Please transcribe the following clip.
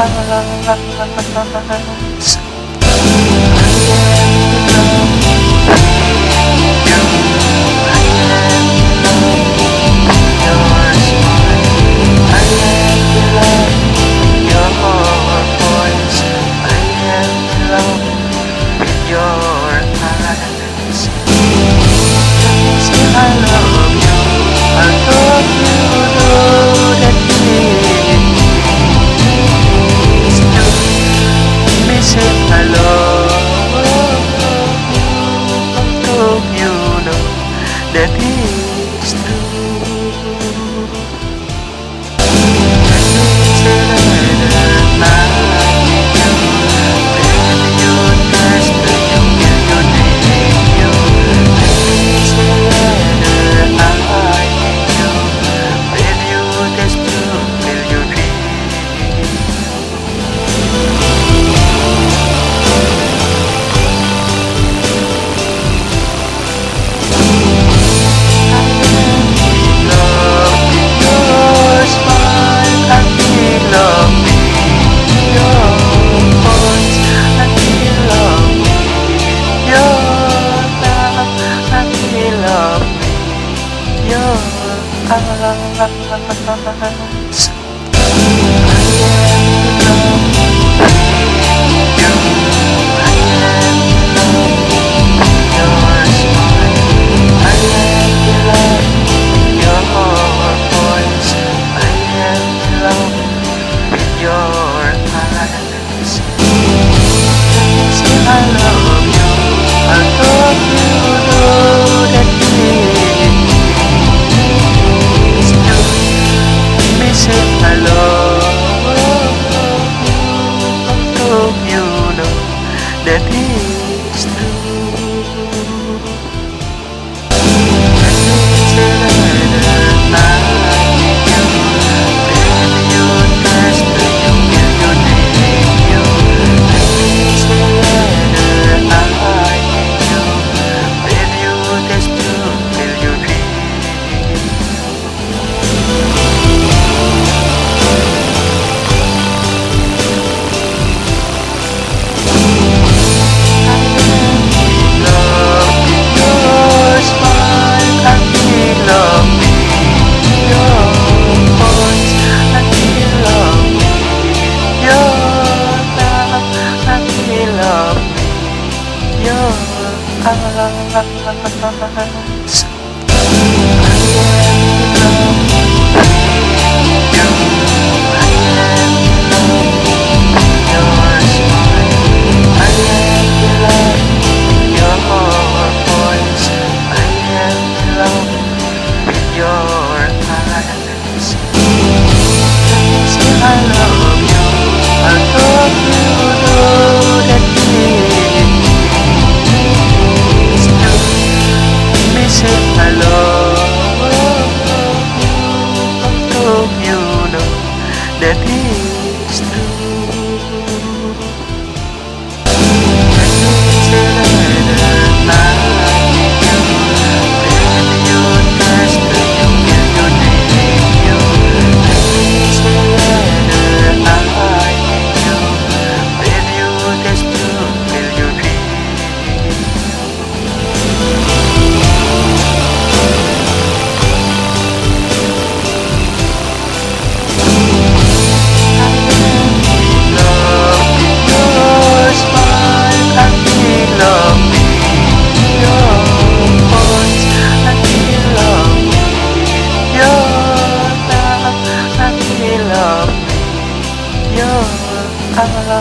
eyes. It's eyes. Eyes us.